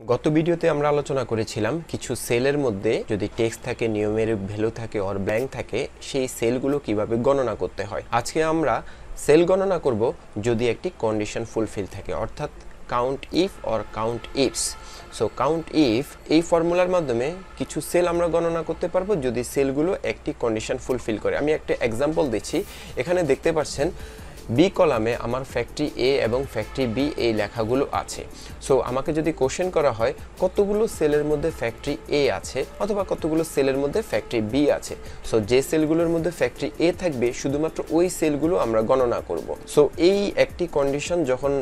গত ভিডিওতে আমরা আলোচনা করেছিলাম কিছু সেলের মধ্যে যদি টেক্সট থাকে, নিয়মের ভ্যালু থাকে অর ব্ল্যাঙ্ক থাকে, সেই সেলগুলো কীভাবে গণনা করতে হয়। আজকে আমরা সেল গণনা করব যদি একটি কন্ডিশন ফুলফিল থাকে, অর্থাৎ count if or count ifs so count if এই ফর্মুলার মাধ্যমে কিছু সেল আমরা গণনা করতে পারব যদি সেলগুলো একটি কন্ডিশন ফুলফিল করে। আমি একটা এক্সাম্পল দিচ্ছি। এখানে দেখতে পাচ্ছেন বি কলামে আমার ফ্যাক্টরি এ এবং ফ্যাক্টরি বি এই লেখাগুলো আছে। সো আমাকে যদি কোশ্চেন করা হয়, কতগুলো সেলের মধ্যে ফ্যাক্টরি এ আছে অথবা কতগুলো সেলের মধ্যে ফ্যাক্টরি বি আছে? সো যে সেলগুলোর মধ্যে ফ্যাক্টরি এ থাকবে, শুধুমাত্র ওই সেলগুলো আমরা গণনা করব। সো এই একটি কন্ডিশন যখন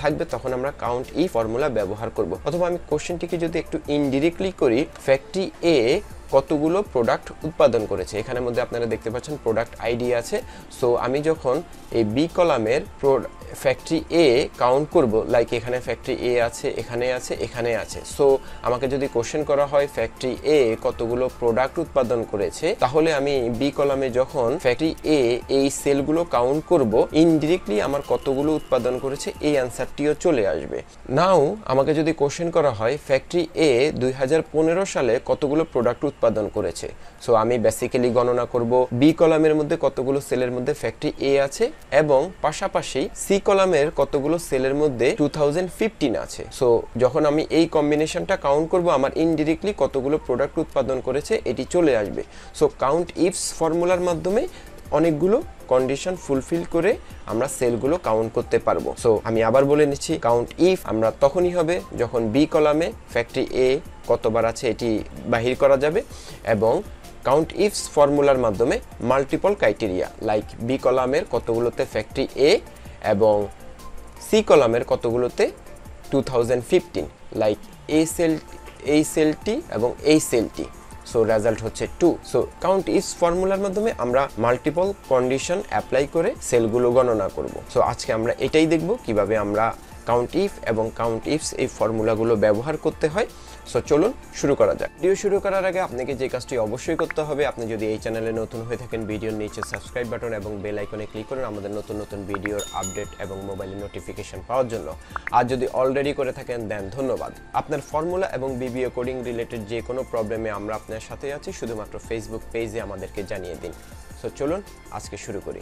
থাকবে, তখন আমরা কাউন্ট ই ফর্মুলা ব্যবহার করব। অথবা আমি কোশ্চেনটিকে যদি একটু ইনডিরেক্টলি করি ফ্যাক্টরি এ কতগুলো প্রোডাক্ট উৎপাদন করেছে। এখানের মধ্যে আপনারা দেখতে পাচ্ছেন প্রোডাক্ট আইডি আছে। সো আমি যখন এই বি কলামের ফ্যাক্টরি এ কাউন্ট করব লাইক এখানে ফ্যাক্টরি এ আছে, এখানে আছে এখানে আছে। সো আমাকে যদি কোশ্চেন করা হয় ফ্যাক্টরি এ কতগুলো প্রোডাক্ট উৎপাদন করেছে, তাহলে আমি বি কলামে যখন ফ্যাক্টরি এ এই সেলগুলো কাউন্ট করব ইনডিরেক্টলি আমার কতগুলো উৎপাদন করেছে, এই অ্যান্সারটিও চলে আসবে। নাও আমাকে যদি কোশ্চেন করা হয় ফ্যাক্টরি এ দুই হাজার পনেরো সালে কতগুলো প্রোডাক্ট উৎপাদন করেছে? সো আমি বেসিক্যালি গণনা করব বি কলামের মধ্যে কতগুলো সেলের মধ্যে ফ্যাক্টরি এ আছে, এবং পাশাপাশি সি কলামের কতগুলো সেলের মধ্যে টু আছে। সো যখন আমি এই কম্বিনেশনটা কাউন্ট করব, আমার ইনডিরেক্টলি কতগুলো প্রোডাক্ট উৎপাদন করেছে, এটি চলে আসবে। সো কাউন্ট ইফস ফর্মুলার মাধ্যমে অনেকগুলো কন্ডিশন ফুলফিল করে আমরা সেলগুলো কাউন্ট করতে পারব। সো আমি আবার বলে নিচ্ছি কাউন্ট ইফ আমরা তখনই হবে যখন বি কলামে ফ্যাক্টরি এ কতবার আছে এটি বাহির করা যাবে এবং কাউন্ট ইফস ফর্মুলার মাধ্যমে মাল্টিপল ক্রাইটেরিয়া লাইক বি কলামের কতগুলোতে ফ্যাক্টরি এ এবং সি কলামের কতগুলোতে? টু লাইক এই সেল এই সেলটি এবং এই সেলটি সো রেজাল্ট হচ্ছে টু সো কাউন্ট ইস ফর্মুলার মাধ্যমে আমরা মাল্টিপল কন্ডিশন অ্যাপ্লাই করে সেলগুলো গণনা করব। সো আজকে আমরা এটাই দেখব কীভাবে আমরা কাউন্ট ইফ এবং কাউন্ট ইফস এই ফর্মুলাগুলো ব্যবহার করতে হয়। সো চলুন শুরু করা যাক। ভিডিও শুরু করার আগে আপনাকে যে কাজটি অবশ্যই করতে হবে, আপনি যদি এই চ্যানেলে নতুন হয়ে থাকেন, ভিডিওর নিচে সাবস্ক্রাইব বাটন এবং বেল আইকনে ক্লিক করুন আমাদের নতুন নতুন ভিডিওর আপডেট এবং মোবাইলে নোটিফিকেশন পাওয়ার জন্য। আর যদি অলরেডি করে থাকেন, দেন ধন্যবাদ। আপনার ফর্মুলা এবং বিবিএ কোডিং রিলেটেড যে কোনো প্রবলেমে আমরা আপনার সাথে আছি, শুধুমাত্র ফেসবুক পেজে আমাদেরকে জানিয়ে দিন। সো চলুন আজকে শুরু করি।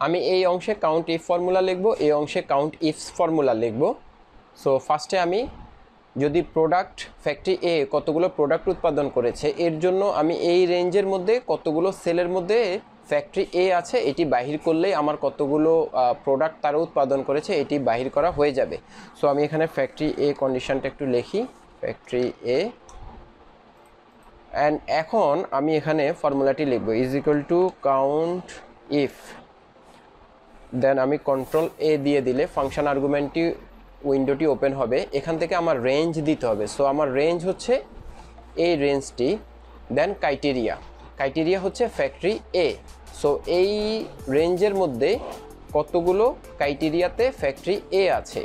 আমি এই অংশে কাউন্ট ইফ ফর্মুলা লিখব, এই অংশে কাউন্ট ইফস ফর্মুলা লিখব। সো ফার্স্টে আমি যদি প্রোডাক্ট ফ্যাক্টরি এ কতগুলো প্রোডাক্ট উৎপাদন করেছে, এর জন্য আমি এই রেঞ্জের মধ্যে কতগুলো সেলের মধ্যে ফ্যাক্টরি এ আছে, এটি বাহির করলেই আমার কতগুলো প্রোডাক্ট তারা উৎপাদন করেছে, এটি বাহির করা হয়ে যাবে। সো আমি এখানে ফ্যাক্টরি এ কন্ডিশনটা একটু লিখি। ফ্যাক্টরি এ অ্যান্ড এখন আমি এখানে ফর্মুলাটি লিখব। Is equal to count if then আমি কন্ট্রোল এ দিয়ে দিলে ফাংশন আর্গুমেন্টটি উইন্ডোটি ওপেন হবে। এখান থেকে আমার রেঞ্জ দিতে হবে। সো আমার রেঞ্জ হচ্ছে এই রেঞ্জটি দেন ক্রাইটেরিয়া ক্রাইটেরিয়া হচ্ছে ফ্যাক্টরি এ সো এই রেঞ্জের মধ্যে কতগুলো ক্রাইটেরিয়াতে ফ্যাক্টরি এ আছে?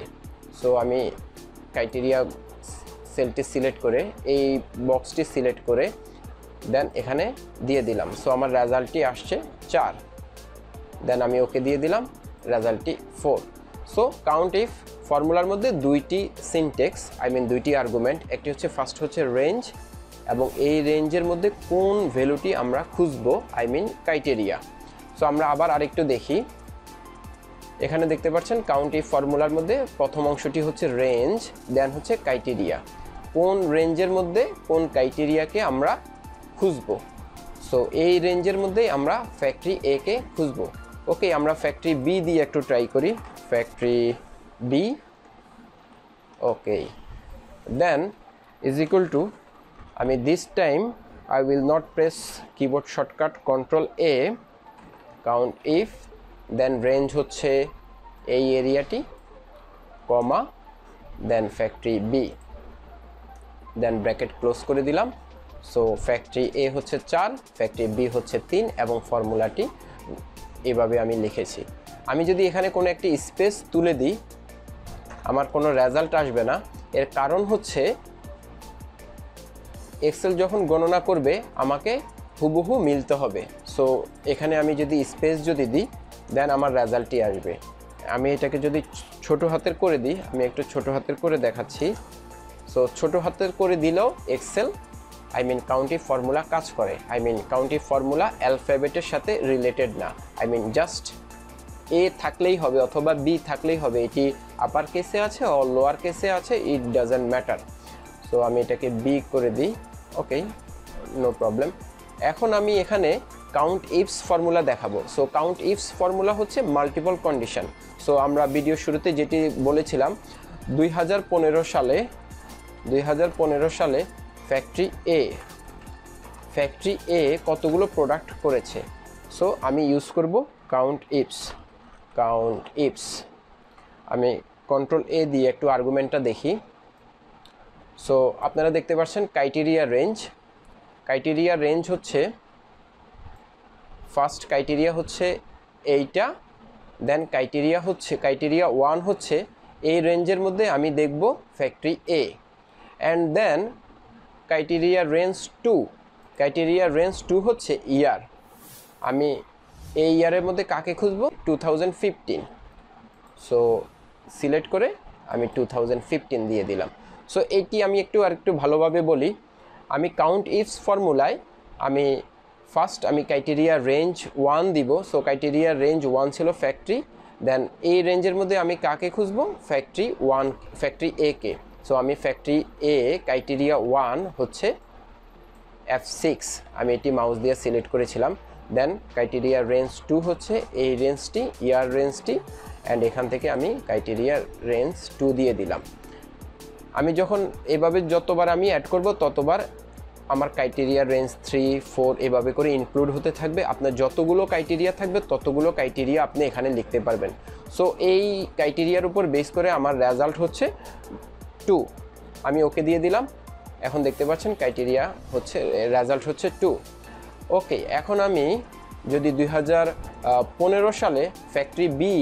সো আমি ক্রাইটেরিয়া সেলটি সিলেক্ট করে, এই বক্সটি সিলেক্ট করে দেন এখানে দিয়ে দিলাম। সো আমার রেজাল্টটি আসছে চার। দেন আমি ওকে দিয়ে দিলাম রেজাল্টটি ফোর সো কাউন্ট ইফ ফর্মুলার মধ্যে দুইটি সিনটেক্স আই মিন দুইটি আর্গুমেন্ট একটি হচ্ছে ফার্স্ট হচ্ছে রেঞ্জ এবং এই রেঞ্জের মধ্যে কোন ভ্যালুটি আমরা খুঁজবো আই মিন ক্রাইটেরিয়া সো আমরা আবার আরেকটু দেখি। এখানে দেখতে পাচ্ছেন কাউন্ট ইফ ফর্মুলার মধ্যে প্রথম অংশটি হচ্ছে রেঞ্জ দেন হচ্ছে ক্রাইটেরিয়া কোন রেঞ্জের মধ্যে কোন ক্রাইটেরিয়াকে আমরা খুঁজবো? সো এই রেঞ্জের মধ্যেই আমরা ফ্যাক্টরি এ কে খুঁজবো। ওকে, আমরা ফ্যাক্টরি বি দিয়ে একটু ট্রাই করি। Factory B okay. Then is equal to আমি this time I will not press keyboard shortcut control A count if then range হচ্ছে এই এরিয়াটি comma then factory B then bracket close করে দিলাম। So factory এ হচ্ছে চার factory B হচ্ছে তিন, এবং ফর্মুলাটি এভাবে আমি লিখেছি। আমি যদি এখানে কোনো একটি স্পেস তুলে দিই, আমার কোনো রেজাল্ট আসবে না। এর কারণ হচ্ছে এক্সেল যখন গণনা করবে, আমাকে হুবহু মিলতে হবে। সো এখানে আমি যদি স্পেস যদি দিই দেন আমার রেজাল্টটি আসবে। আমি এটাকে যদি ছোট হাতের করে দিই, আমি একটু ছোট হাতের করে দেখাচ্ছি। সো ছোট হাতের করে দিলেও Excel I mean countif formula কাজ করে। আই মিন কাউন্টি ফর্মুলা অ্যালফাবেটের সাথে রিলেটেড না। আই মিন জাস্ট এ থাকলেই হবে অথবা বি থাকলেই হবে। এটি আপার কেসে আছে ও লোয়ার কেসে আছে ইট ডাজেন্ট ম্যাটার সো আমি এটাকে বি করে দিই। ওকে নো প্রবলেম এখন আমি এখানে কাউন্ট ইফস ফর্মুলা দেখাবো। সো কাউন্ট ইফস ফর্মুলা হচ্ছে মাল্টিপল কন্ডিশন সো আমরা ভিডিও শুরুতে যেটি বলেছিলাম, দুই হাজার পনেরো সালে, দুই হাজার পনেরো সালে ফ্যাক্টরি এ ফ্যাক্টরি এ কতগুলো প্রোডাক্ট করেছে? সো আমি ইউজ করব কাউন্ট ইপস কাউন্ট ইপস আমি কন্ট্রোল এ দিয়ে একটু আর্গুমেন্টটা দেখি। সো আপনারা দেখতে পাচ্ছেন ক্রাইটেরিয়া রেঞ্জ ক্রাইটেরিয়া রেঞ্জ হচ্ছে ফার্স্ট ক্রাইটেরিয়া হচ্ছে এইটা দেন ক্রাইটেরিয়া হচ্ছে ক্রাইটেরিয়া ওয়ান হচ্ছে, এই রেঞ্জের মধ্যে আমি দেখব factory A and then criteria range two. Criteria range two হচ্ছে ইয়ার। আমি এই ইয়ারের মধ্যে কাকে খুঁজবো? Two thousand fifteen. So select করে আমি টু থাউজেন্ড ফিফটিন দিয়ে দিলাম। সো এটি আমি একটু আর একটু ভালোভাবে বলি। আমি কাউন্ট ইফস ফর্মুলায় আমি ফার্স্ট আমি ক্রাইটেরিয়া রেঞ্জ ওয়ান দিব। সো ক্রাইটেরিয়া রেঞ্জ ওয়ান ছিল ফ্যাক্টরি দেন এই রেঞ্জের মধ্যে আমি কাকে খুঁজবো? ফ্যাক্টরি ওয়ান ফ্যাক্টরি এ কে। সো আমি ফ্যাক্টরি এ ক্রাইটেরিয়া ওয়ান হচ্ছে এফ সিক্স আমি এটি মাউস দিয়ে সিলেক্ট করেছিলাম। দেন ক্রাইটেরিয়া রেঞ্জ টু হচ্ছে এই রেঞ্জটি ইয়ার রেঞ্জটি অ্যান্ড এখান থেকে আমি ক্রাইটেরিয়া রেঞ্জ টু দিয়ে দিলাম। আমি যখন এভাবে যতবার আমি অ্যাড করব, ততবার আমার ক্রাইটেরিয়া রেঞ্জ থ্রি ফোর এভাবে করে ইনক্লুড হতে থাকবে। আপনার যতগুলো ক্রাইটেরিয়া থাকবে, ততগুলো ক্রাইটেরিয়া আপনি এখানে লিখতে পারবেন। সো এই ক্রাইটেরিয়ার উপর বেস করে আমার রেজাল্ট হচ্ছে টু আমি ওকে দিয়ে দিলাম। এখন দেখতে পাচ্ছেন ক্রাইটেরিয়া হচ্ছে রেজাল্ট হচ্ছে টু ওকে এখন আমি যদি দুই হাজার পনেরো সালে ফ্যাক্টরি বি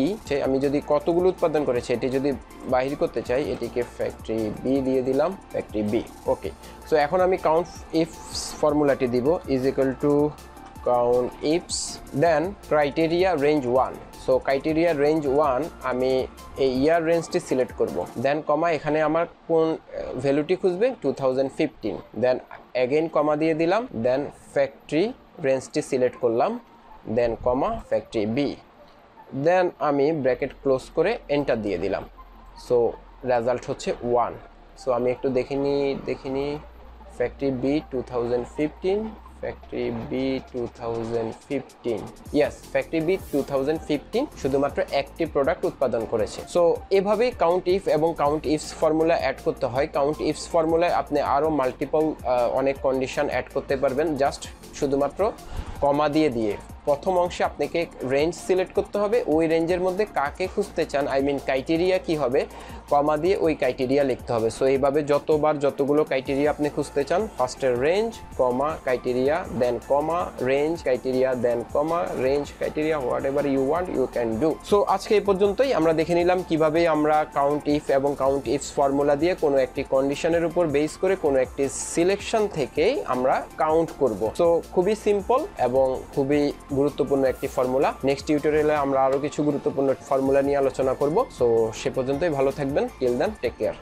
আমি যদি কতগুলো উৎপাদন করেছি, এটি যদি বাহির করতে চাই, এটিকে ফ্যাক্টরি বি দিয়ে দিলাম ফ্যাক্টরি বি ওকে সো এখন আমি কাউন্ট ইফস ফর্মুলাটি দিব is equal to count ifs then criteria range one so criteria range one আমি এই ইয়ার রেঞ্জটি সিলেক্ট করব। দেন কমা এখানে আমার কোন ভ্যালুটি খুঁজবে? Two thousand fifteen then again comma দিয়ে দিলাম। দেন ফ্যাক্টরি রেঞ্জটি সিলেক্ট করলাম। দেন কমা ফ্যাক্টরি বি দেন আমি ব্র্যাকেট ক্লোজ করে এন্টার দিয়ে দিলাম। সো রেজাল্ট হচ্ছে ওয়ান সো আমি একটু দেখিনি দেখিনি factory B two thousand fifteen factory B two thousand fifteen yes factory B two thousand fifteen শুধুমাত্র একটি প্রোডাক্ট উৎপাদন করেছে। সো এভাবেই কাউন্ট ইফ এবং কাউন্ট ইফস ফর্মুলা অ্যাড করতে হয়। কাউন্ট ইফস ফর্মুলায় আপনি আরও মাল্টিপল অনেক কন্ডিশন অ্যাড করতে পারবেন। জাস্ট শুধুমাত্র কমা দিয়ে দিয়ে। প্রথম অংশে আপনাকে রেঞ্জ সিলেক্ট করতে হবে। ওই রেঞ্জের মধ্যে কাকে খুঁজতে চান? আই মিন ক্রাইটেরিয়া কি হবে? কমা দিয়ে ওই ক্রাইটেরিয়া লিখতে হবে। সো এইভাবে যতবার যতগুলো ক্রাইটেরিয়া আপনি খুঁজতে চান ফার্স্টের range comma criteria then comma range criteria then comma range criteria whatever you want you can do so আজকে এই পর্যন্তই। আমরা দেখে নিলাম কীভাবে আমরা কাউন্ট ইফ এবং কাউন্ট ইফস ফর্মুলা দিয়ে কোনো একটি কন্ডিশনের উপর বেস করে কোনো একটি সিলেকশন থেকেই আমরা কাউন্ট করব। সো খুবই সিম্পল এবং খুবই গুরুত্বপূর্ণ একটি ফর্মুলা নেক্সট টিউটোরিয়ালে আমরা আরও কিছু গুরুত্বপূর্ণ ফর্মুলা নিয়ে আলোচনা করব। সো সে পর্যন্তই। ভালো থাকবেন টিল দেন টেক কেয়ার